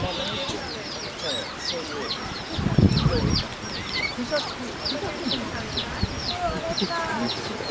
そういう。